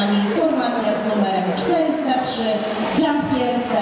nami formacja z numerem 403 Trampierce.